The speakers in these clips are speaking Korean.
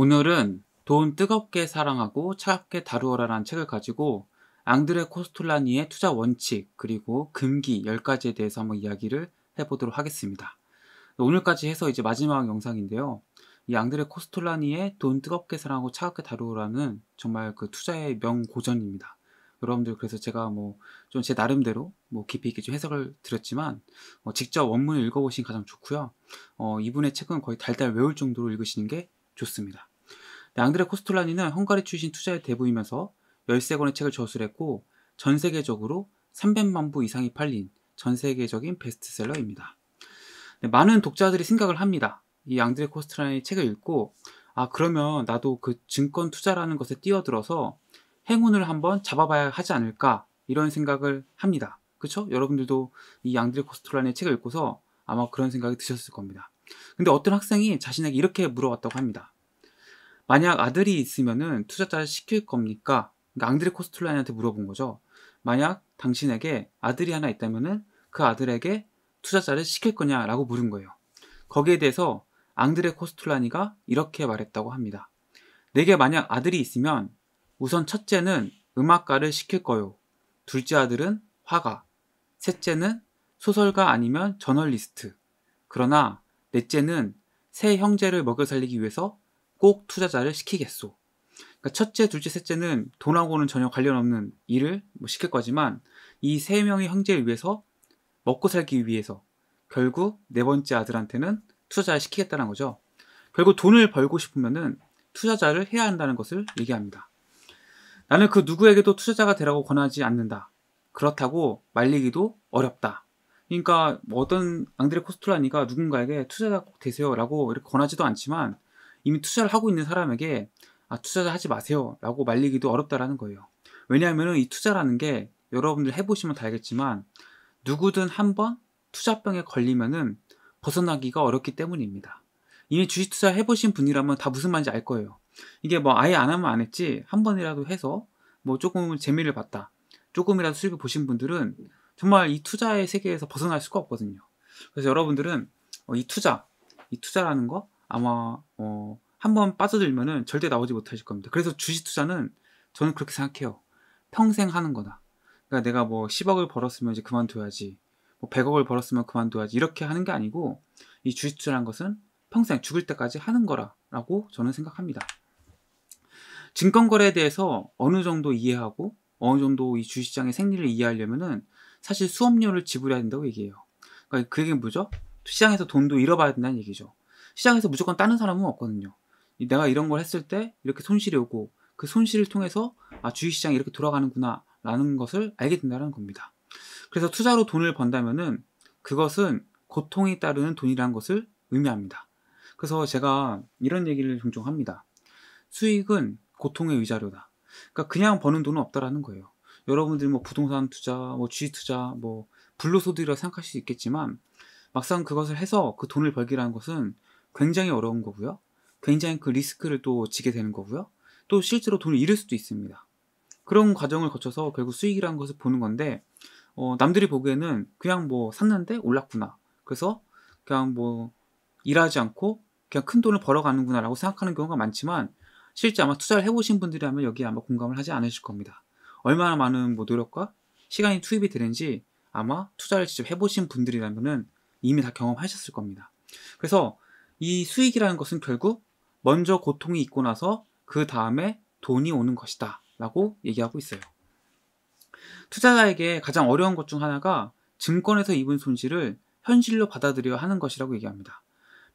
오늘은 돈 뜨겁게 사랑하고 차갑게 다루어라라는 책을 가지고 앙드레 코스톨라니의 투자 원칙 그리고 금기 10가지에 대해서 한번 이야기를 해보도록 하겠습니다. 오늘까지 해서 이제 마지막 영상인데요. 이 앙드레 코스톨라니의 돈 뜨겁게 사랑하고 차갑게 다루어라는 정말 그 투자의 명고전입니다. 여러분들 그래서 제가 뭐 좀 제 나름대로 뭐 깊이 있게 좀 해석을 드렸지만 어 직접 원문을 읽어보시는 가장 좋고요. 어 이분의 책은 거의 달달 외울 정도로 읽으시는 게 좋습니다. 네, 앙드레 코스톨라니는 헝가리 출신 투자의 대부이면서 13권의 책을 저술했고 전 세계적으로 300만 부 이상이 팔린 전 세계적인 베스트셀러입니다. 네, 많은 독자들이 생각을 합니다. 이 앙드레 코스톨라니 책을 읽고 아 그러면 나도 그 증권 투자라는 것에 뛰어들어서 행운을 한번 잡아봐야 하지 않을까 이런 생각을 합니다. 그렇죠? 여러분들도 이 앙드레 코스톨라니의 책을 읽고서 아마 그런 생각이 드셨을 겁니다. 근데 어떤 학생이 자신에게 이렇게 물어봤다고 합니다. 만약 아들이 있으면은 투자자를 시킬 겁니까? 그러니까 앙드레 코스톨라니한테 물어본 거죠. 만약 당신에게 아들이 하나 있다면은 그 아들에게 투자자를 시킬 거냐라고 물은 거예요. 거기에 대해서 앙드레 코스톨라니가 이렇게 말했다고 합니다. 내게 만약 아들이 있으면 우선 첫째는 음악가를 시킬 거요. 둘째 아들은 화가. 셋째는 소설가 아니면 저널리스트. 그러나 넷째는 새 형제를 먹여 살리기 위해서 꼭 투자자를 시키겠소. 그러니까 첫째, 둘째, 셋째는 돈하고는 전혀 관련 없는 일을 뭐 시킬 거지만 이 세 명의 형제를 위해서 먹고 살기 위해서 결국 네 번째 아들한테는 투자를 시키겠다는 거죠. 결국 돈을 벌고 싶으면은 투자자를 해야 한다는 것을 얘기합니다. 나는 그 누구에게도 투자자가 되라고 권하지 않는다. 그렇다고 말리기도 어렵다. 그러니까 뭐 어떤 앙드레 코스톨라니가 누군가에게 투자자 꼭 되세요라고 이렇게 권하지도 않지만 이미 투자를 하고 있는 사람에게 아, 투자자 하지 마세요 라고 말리기도 어렵다라는 거예요. 왜냐하면 이 투자라는 게 여러분들 해보시면 다 알겠지만 누구든 한 번 투자병에 걸리면은 벗어나기가 어렵기 때문입니다. 이미 주식 투자 해보신 분이라면 다 무슨 말인지 알 거예요. 이게 뭐 아예 안 하면 안 했지 한 번이라도 해서 뭐 조금 재미를 봤다. 조금이라도 수익을 보신 분들은 정말 이 투자의 세계에서 벗어날 수가 없거든요. 그래서 여러분들은 어, 이 투자, 이 투자라는 거 아마 어, 한번 빠져들면은 절대 나오지 못하실 겁니다. 그래서 주식 투자는 저는 그렇게 생각해요. 평생 하는 거다. 그러니까 내가 뭐 10억을 벌었으면 이제 그만둬야지. 뭐 100억을 벌었으면 그만둬야지. 이렇게 하는 게 아니고 이 주식 투자라는 것은 평생 죽을 때까지 하는 거라라고 저는 생각합니다. 증권거래에 대해서 어느 정도 이해하고 어느 정도 이 주식시장의 생리를 이해하려면은 사실 수업료를 지불해야 된다고 얘기해요. 그러니까 그게 뭐죠? 시장에서 돈도 잃어봐야 된다는 얘기죠. 시장에서 무조건 따는 사람은 없거든요. 내가 이런 걸 했을 때 이렇게 손실이 오고 그 손실을 통해서 아 주식시장이 이렇게 돌아가는구나 라는 것을 알게 된다는 겁니다. 그래서 투자로 돈을 번다면은 그것은 고통이 따르는 돈이라는 것을 의미합니다. 그래서 제가 이런 얘기를 종종 합니다. 수익은 고통의 위자료다. 그러니까 그냥 버는 돈은 없다라는 거예요. 여러분들이 뭐 부동산 투자, 뭐 주식 투자, 뭐 불로소득이라고 생각하실 수 있겠지만 막상 그것을 해서 그 돈을 벌기라는 것은 굉장히 어려운 거고요. 굉장히 그 리스크를 또 지게 되는 거고요. 또 실제로 돈을 잃을 수도 있습니다. 그런 과정을 거쳐서 결국 수익이라는 것을 보는 건데 어, 남들이 보기에는 그냥 뭐 샀는데 올랐구나. 그래서 그냥 뭐 일하지 않고 그냥 큰 돈을 벌어가는구나 라고 생각하는 경우가 많지만 실제 아마 투자를 해보신 분들이라면 여기에 아마 공감을 하지 않으실 겁니다. 얼마나 많은 뭐 노력과 시간이 투입이 되는지 아마 투자를 직접 해보신 분들이라면은 이미 다 경험하셨을 겁니다. 그래서 이 수익이라는 것은 결국 먼저 고통이 있고 나서 그 다음에 돈이 오는 것이다 라고 얘기하고 있어요. 투자자에게 가장 어려운 것 중 하나가 증권에서 입은 손실을 현실로 받아들여야 하는 것이라고 얘기합니다.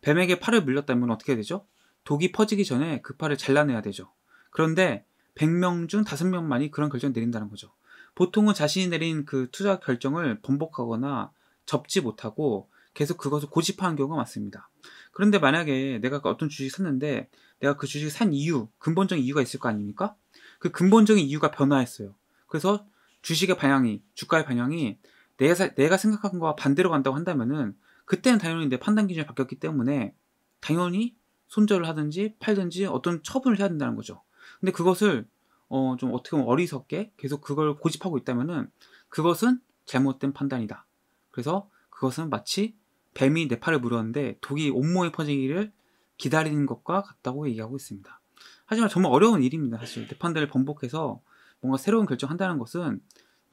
뱀에게 팔을 물렸다면 어떻게 되죠? 독이 퍼지기 전에 그 팔을 잘라내야 되죠. 그런데 100명 중 5명만이 그런 결정을 내린다는 거죠. 보통은 자신이 내린 그 투자 결정을 번복하거나 접지 못하고 계속 그것을 고집하는 경우가 많습니다. 그런데 만약에 내가 어떤 주식 샀는데 내가 그 주식 산 이유, 근본적인 이유가 있을 거 아닙니까? 그 근본적인 이유가 변화했어요. 그래서 주식의 방향이, 주가의 방향이 내가, 내가 생각한 거와 반대로 간다고 한다면은 그때는 당연히 내 판단 기준이 바뀌었기 때문에 당연히 손절을 하든지 팔든지 어떤 처분을 해야 된다는 거죠. 근데 그것을 어, 좀 어떻게 보면 어리석게 계속 그걸 고집하고 있다면은 그것은 잘못된 판단이다. 그래서 그것은 마치 뱀이 내 팔을 물었는데 독이 온몸에 퍼지기를 기다리는 것과 같다고 얘기하고 있습니다. 하지만 정말 어려운 일입니다. 사실 대판대를 번복해서 뭔가 새로운 결정한다는 것은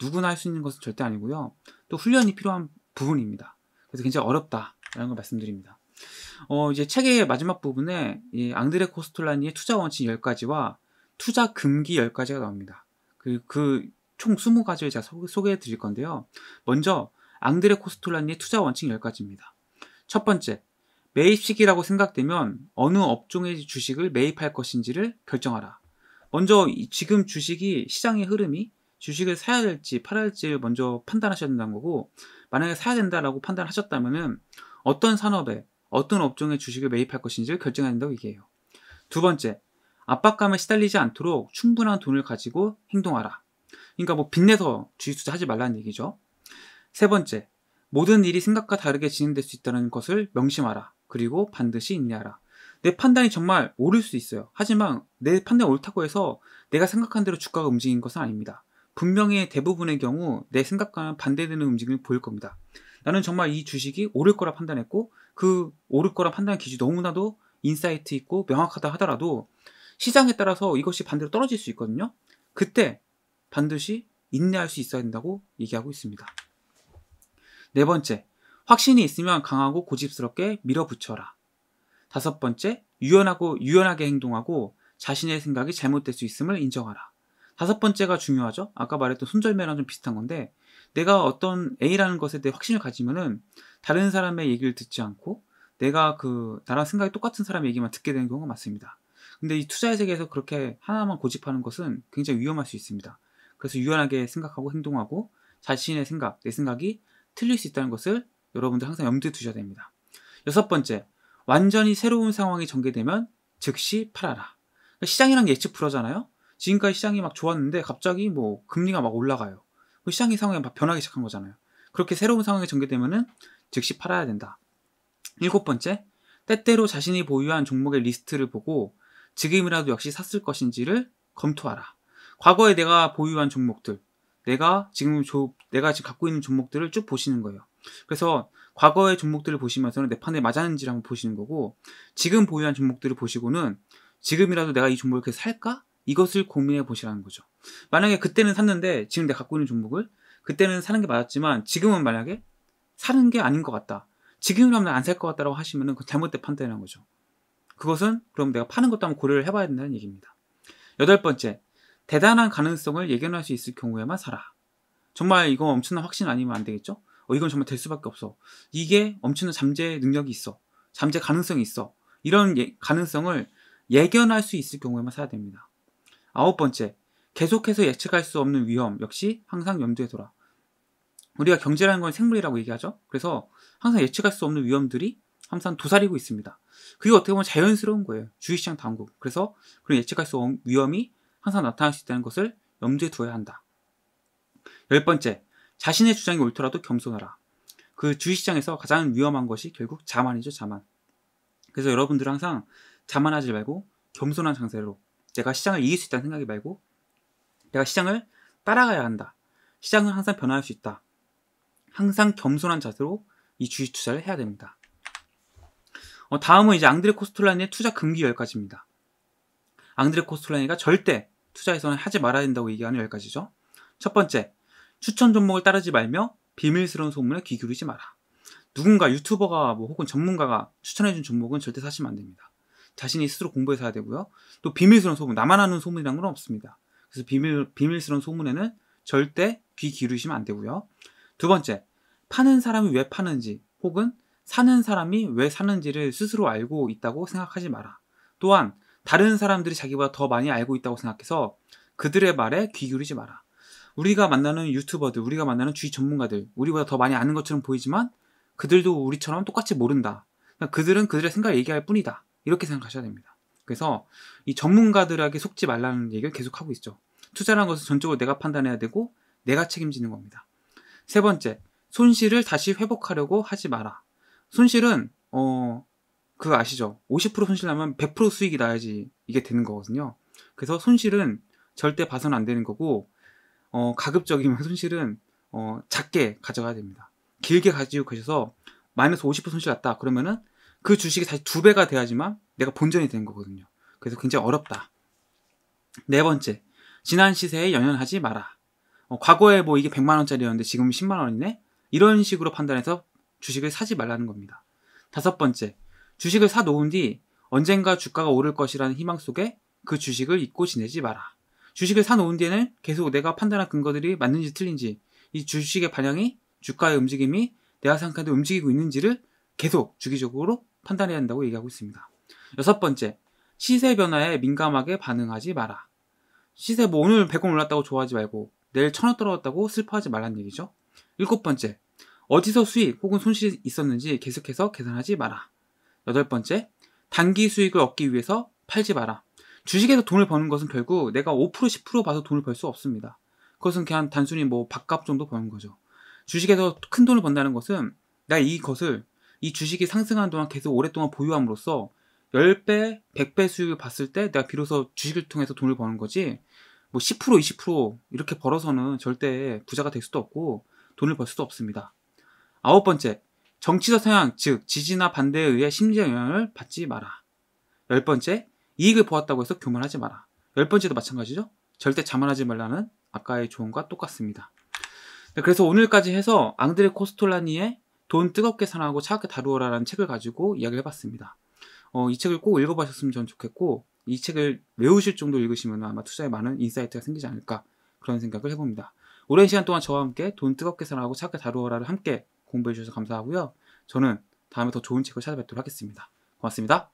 누구나 할 수 있는 것은 절대 아니고요. 또 훈련이 필요한 부분입니다. 그래서 굉장히 어렵다라는 걸 말씀드립니다. 어, 이제 책의 마지막 부분에 이 앙드레 코스톨라니의 투자 원칙 10가지와 투자 금기 10가지가 나옵니다. 그, 그, 총 20가지를 제가 소개해 드릴 건데요. 먼저, 앙드레 코스톨라니의 투자 원칙 10가지입니다. 첫 번째, 매입 시기라고 생각되면 어느 업종의 주식을 매입할 것인지를 결정하라. 먼저 지금 주식이 시장의 흐름이 주식을 사야 될지 팔아야 될지를 먼저 판단하셔야 된다는 거고 만약에 사야 된다라고 판단하셨다면은 어떤 산업에 어떤 업종의 주식을 매입할 것인지를 결정해야 된다고 얘기해요. 두 번째, 압박감에 시달리지 않도록 충분한 돈을 가지고 행동하라. 그러니까 뭐 빚내서 주식 투자하지 말라는 얘기죠. 세 번째, 모든 일이 생각과 다르게 진행될 수 있다는 것을 명심하라. 그리고 반드시 인내하라. 내 판단이 정말 옳을 수 있어요. 하지만 내 판단이 옳다고 해서 내가 생각한 대로 주가가 움직인 것은 아닙니다. 분명히 대부분의 경우 내 생각과는 반대되는 움직임을 보일 겁니다. 나는 정말 이 주식이 오를 거라 판단했고 그 오를 거라 판단 기준이 너무나도 insight 있고 명확하다 하더라도 시장에 따라서 이것이 반대로 떨어질 수 있거든요. 그때 반드시 인내할 수 있어야 된다고 얘기하고 있습니다. 네 번째, 확신이 있으면 강하고 고집스럽게 밀어붙여라. 다섯 번째, 유연하고 유연하게 행동하고 자신의 생각이 잘못될 수 있음을 인정하라. 다섯 번째가 중요하죠. 아까 말했던 손절매랑 좀 비슷한 건데 내가 어떤 A라는 것에 대해 확신을 가지면은 다른 사람의 얘기를 듣지 않고 내가 그 나랑 생각이 똑같은 사람 얘기만 듣게 되는 경우가 많습니다. 근데 이 투자의 세계에서 그렇게 하나만 고집하는 것은 굉장히 위험할 수 있습니다. 그래서 유연하게 생각하고 행동하고 자신의 생각, 내 생각이 틀릴 수 있다는 것을 여러분들 항상 염두에 두셔야 됩니다. 여섯 번째, 완전히 새로운 상황이 전개되면 즉시 팔아라. 그러니까 시장이랑 예측 불허잖아요. 지금까지 시장이 막 좋았는데 갑자기 뭐 금리가 막 올라가요. 그 시장의 상황이 막 변하기 시작한 거잖아요. 그렇게 새로운 상황이 전개되면은 즉시 팔아야 된다. 일곱 번째, 때때로 자신이 보유한 종목의 리스트를 보고 지금이라도 역시 샀을 것인지를 검토하라. 과거에 내가 보유한 종목들, 내가 지금 조, 내가 지금 갖고 있는 종목들을 쭉 보시는 거예요. 그래서 과거의 종목들을 보시면서는 내 판에 맞았는지를 한번 보시는 거고 지금 보유한 종목들을 보시고는 지금이라도 내가 이 종목을 계속 살까? 이것을 고민해 보시라는 거죠. 만약에 그때는 샀는데 지금 내가 갖고 있는 종목을 그때는 사는 게 맞았지만 지금은 만약에 사는 게 아닌 것 같다. 지금이라면 안 살 것 같다라고 하시면은 그 잘못된 판단이라는 거죠. 그것은 그럼 내가 파는 것도 한번 고려를 해봐야 된다는 얘기입니다. 여덟 번째, 대단한 가능성을 예견할 수 있을 경우에만 사라. 정말 이거 엄청난 확신 아니면 안 되겠죠? 어, 이건 정말 될 수밖에 없어. 이게 엄청난 잠재 능력이 있어. 잠재 가능성이 있어. 이런 예, 가능성을 예견할 수 있을 경우에만 사야 됩니다. 아홉 번째, 계속해서 예측할 수 없는 위험 역시 항상 염두에 둬라. 우리가 경제라는 건 생물이라고 얘기하죠. 그래서 항상 예측할 수 없는 위험들이 항상 도사리고 있습니다. 그게 어떻게 보면 자연스러운 거예요. 주식시장 당국. 그래서 그런 예측할 수 없는 위험이 항상 나타날 수 있다는 것을 염두에 두어야 한다. 열 번째, 자신의 주장이 옳더라도 겸손하라. 그 주식시장에서 가장 위험한 것이 결국 자만이죠, 자만. 그래서 여러분들 항상 자만하지 말고 겸손한 상태로 내가 시장을 이길 수 있다는 생각이 말고 내가 시장을 따라가야 한다. 시장은 항상 변화할 수 있다. 항상 겸손한 자세로 이 주식 투자를 해야 됩니다. 어, 다음은 이제 앙드레 코스톨라니의 투자 금기 10가지입니다. 앙드레 코스톨라니가 절대 투자에서는 하지 말아야 된다고 얘기하는 10가지죠. 첫 번째, 추천 종목을 따르지 말며 비밀스러운 소문에 귀 기울이지 마라. 누군가 유튜버가 뭐 혹은 전문가가 추천해준 종목은 절대 사시면 안 됩니다. 자신이 스스로 공부해서 해야 되고요. 또 비밀스러운 소문, 나만 아는 소문이란 건 없습니다. 그래서 비밀, 비밀스러운 소문에는 절대 귀 기울이시면 안 되고요. 두 번째, 파는 사람이 왜 파는지 혹은 사는 사람이 왜 사는지를 스스로 알고 있다고 생각하지 마라. 또한 다른 사람들이 자기보다 더 많이 알고 있다고 생각해서 그들의 말에 귀 기울이지 마라. 우리가 만나는 유튜버들, 우리가 만나는 주식 전문가들, 우리보다 더 많이 아는 것처럼 보이지만 그들도 우리처럼 똑같이 모른다. 그러니까 그들은 그들의 생각을 얘기할 뿐이다. 이렇게 생각하셔야 됩니다. 그래서 이 전문가들에게 속지 말라는 얘기를 계속 하고 있죠. 투자라는 것은 전적으로 내가 판단해야 되고 내가 책임지는 겁니다. 세 번째, 손실을 다시 회복하려고 하지 마라. 손실은 어 그거 아시죠? 50% 손실 나면 100% 수익이 나야지 이게 되는 거거든요. 그래서 손실은 절대 봐서는 안 되는 거고 어 가급적이면 손실은 어 작게 가져가야 됩니다. 길게 가지고 계셔서 마이너스 50% 손실 났다 그러면은 그 주식이 다시 두 배가 돼야지만 내가 본전이 되는 거거든요. 그래서 굉장히 어렵다. 네 번째, 지난 시세에 연연하지 마라. 어, 과거에 뭐 이게 100만 원짜리였는데 지금 10만 원이네? 이런 식으로 판단해서 주식을 사지 말라는 겁니다. 다섯 번째, 주식을 사 놓은 뒤 언젠가 주가가 오를 것이라는 희망 속에 그 주식을 잊고 지내지 마라. 주식을 사 놓은 뒤에는 계속 내가 판단한 근거들이 맞는지 틀린지 이 주식의 반영이 주가의 움직임이 내가 생각하는 움직이고 있는지를 계속 주기적으로 판단해야 한다고 얘기하고 있습니다. 여섯 번째, 시세 변화에 민감하게 반응하지 마라. 시세 뭐 오늘 100원 올랐다고 좋아하지 말고 내일 1000원 떨어졌다고 슬퍼하지 말라는 얘기죠. 일곱 번째, 어디서 수익 혹은 손실이 있었는지 계속해서 계산하지 마라. 여덟 번째, 단기 수익을 얻기 위해서 팔지 마라. 주식에서 돈을 버는 것은 결국 내가 5% 10% 봐서 돈을 벌 수 없습니다. 그것은 그냥 단순히 뭐 밥값 정도 버는 거죠. 주식에서 큰 돈을 번다는 것은 내가 이것을 이 주식이 상승하는 동안 계속 오랫동안 보유함으로써 10배, 100배 수익을 봤을 때 내가 비로소 주식을 통해서 돈을 버는 거지 뭐 10%, 20% 이렇게 벌어서는 절대 부자가 될 수도 없고 돈을 벌 수도 없습니다. 아홉 번째, 정치적 성향, 즉 지지나 반대에 의해 심리적 영향을 받지 마라. 열 번째, 이익을 보았다고 해서 교만하지 마라. 열 번째도 마찬가지죠. 절대 자만하지 말라는 아까의 조언과 똑같습니다. 네, 그래서 오늘까지 해서 앙드레 코스톨라니의 돈 뜨겁게 사랑하고 차갑게 다루어라라는 책을 가지고 이야기를 해봤습니다. 어, 이 책을 꼭 읽어보셨으면 전 좋겠고 이 책을 외우실 정도 읽으시면 아마 투자에 많은 insight가 생기지 않을까 그런 생각을 해봅니다. 오랜 시간 동안 저와 함께 돈 뜨겁게 사랑하고 차갑게 다루어라를 함께 공부해 주셔서 감사하고요. 저는 다음에 더 좋은 책을 찾아뵙도록 하겠습니다. 고맙습니다.